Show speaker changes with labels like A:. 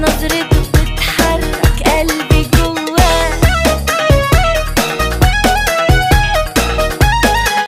A: نظرة